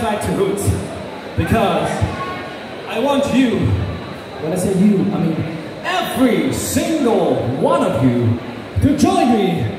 back to roots because I want you, when I say you, I mean every single one of you, to join me.